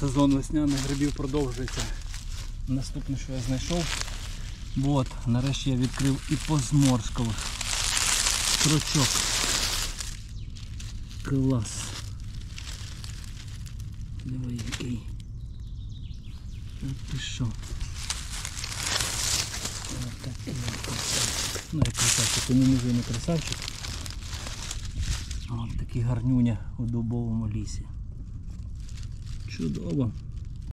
сезон весняних грибів продовжується. Наступне, що я знайшов. От, нарешті я відкрив і позморшкових. Строчок. Клас. Диви який. От ти що. Ну як красавчик, тому може не красавчик. От такий гарнюня у дубовому лісі. 做吧。